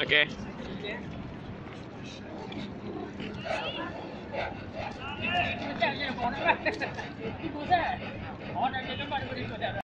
Okay. Okay.